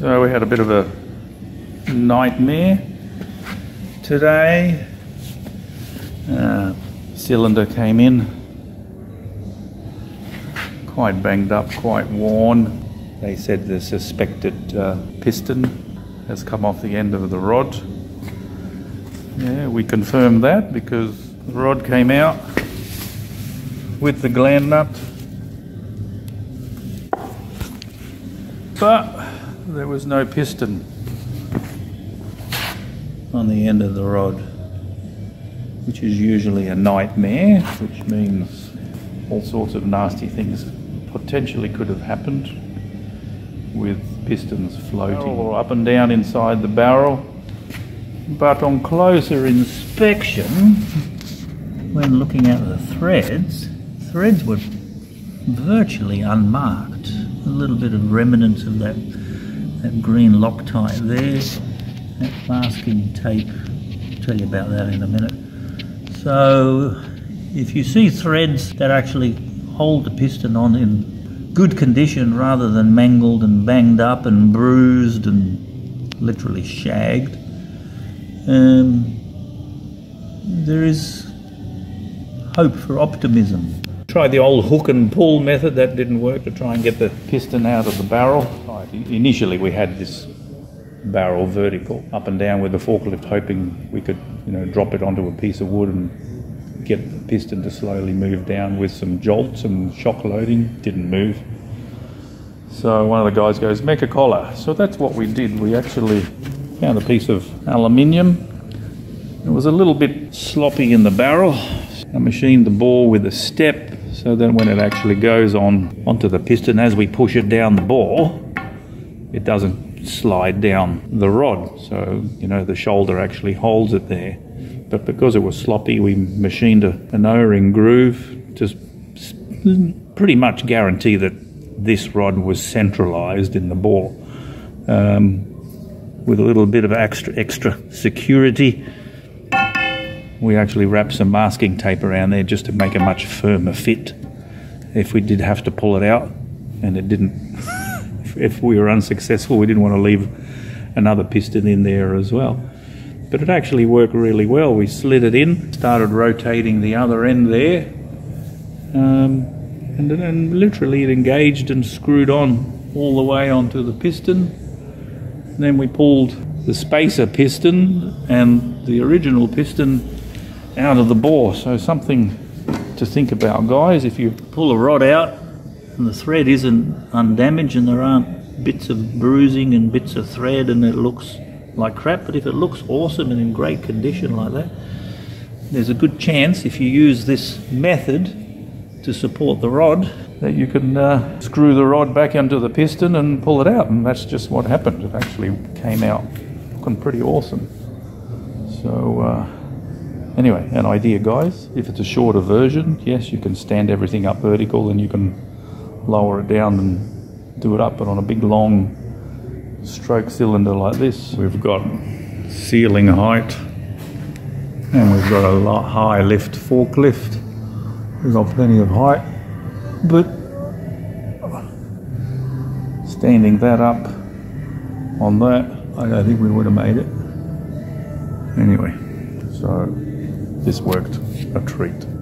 So we had a bit of a nightmare today. Uh, cylinder came in quite banged up, quite worn. They said the suspected uh, piston has come off the end of the rod. Yeah, we confirmed that because the rod came out with the gland nut. But there was no piston on the end of the rod, which is usually a nightmare, which means all sorts of nasty things potentially could have happened with pistons floating or up and down inside the barrel. But on closer inspection, when looking at the threads, threads were virtually unmarked. A little bit of remnants of that, that green Loctite there, that masking tape. I'll tell you about that in a minute. So if you see threads that actually hold the piston on in good condition rather than mangled and banged up and bruised and literally shagged, um, there is hope for optimism. Tried the old hook and pull method, that didn't work to try and get the piston out of the barrel. Initially, we had this barrel vertical up and down with the forklift, hoping we could, you know, drop it onto a piece of wood and get the piston to slowly move down with some jolts and shock loading. Didn't move. So one of the guys goes, make a collar. So that's what we did. We actually found a piece of aluminium. It was a little bit sloppy in the barrel. I machined the bore with a step so then when it actually goes on onto the piston, as we push it down the bore, it doesn't slide down the rod. So, you know, the shoulder actually holds it there. But because it was sloppy, we machined a, an O-ring groove to pretty much guarantee that this rod was centralized in the bore. Um, with a little bit of extra extra security we actually wrapped some masking tape around there just to make a much firmer fit. If we did have to pull it out and it didn't if we were unsuccessful we didn't want to leave another piston in there as well. But it actually worked really well. We slid it in started rotating the other end there um, and then literally it engaged and screwed on all the way onto the piston. And then we pulled the spacer piston and the original piston out of the bore. So something to think about, guys. If you pull a rod out and the thread isn't undamaged and there aren't bits of bruising and bits of thread and it looks like crap, but if it looks awesome and in great condition like that, there's a good chance if you use this method to support the rod that you can uh, screw the rod back into the piston and pull it out. And that's just what happened. It actually came out looking pretty awesome. So, uh, Anyway, an idea, guys. If it's a shorter version, yes, you can stand everything up vertical and you can lower it down and do it up. But on a big, long stroke cylinder like this, we've got ceiling height and we've got a high lift forklift. We've got plenty of height, but standing that up on that, I don't think we would have made it. Anyway, so this worked a treat.